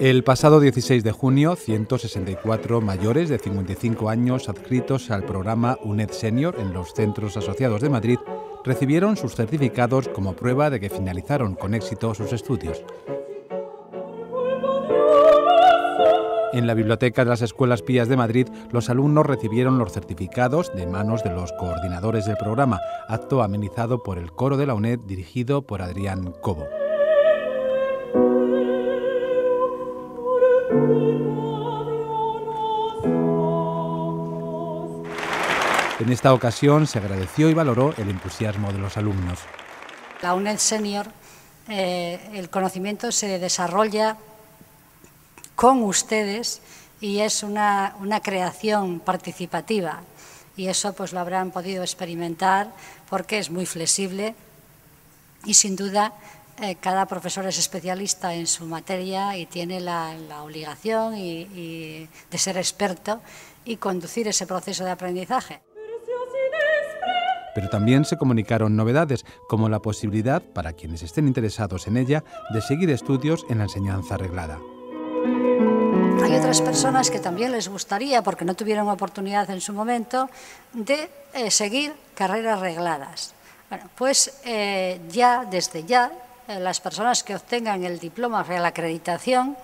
El pasado 16 de junio, 164 mayores de 55 años adscritos al programa UNED Senior en los centros asociados de Madrid recibieron sus certificados como prueba de que finalizaron con éxito sus estudios. En la biblioteca de las Escuelas Pías de Madrid, los alumnos recibieron los certificados de manos de los coordinadores del programa, acto amenizado por el coro de la UNED dirigido por Adrián Cobo. En esta ocasión se agradeció y valoró el entusiasmo de los alumnos. La UNED Senior, eh, el conocimiento se desarrolla con ustedes y es una, una, creación participativa y eso pues lo habrán podido experimentar porque es muy flexible y sin duda eh, cada profesor es especialista en su materia y tiene la, la obligación y, y de ser experto y conducir ese proceso de aprendizaje. Pero también se comunicaron novedades, como la posibilidad, para quienes estén interesados en ella, de seguir estudios en la enseñanza reglada. Hay otras personas que también les gustaría, porque no tuvieron oportunidad en su momento, de eh, seguir carreras regladas. Bueno, pues eh, ya, desde ya, las personas que obtengan el diploma real acreditación,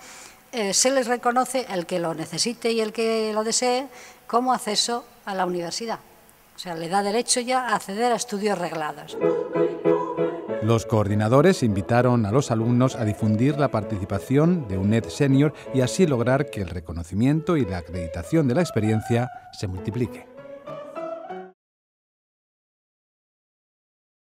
eh, se les reconoce el que lo necesite y el que lo desee como acceso a la universidad. O sea, le da derecho ya a acceder a estudios reglados. Los coordinadores invitaron a los alumnos a difundir la participación de UNED Senior y así lograr que el reconocimiento y la acreditación de la experiencia se multiplique.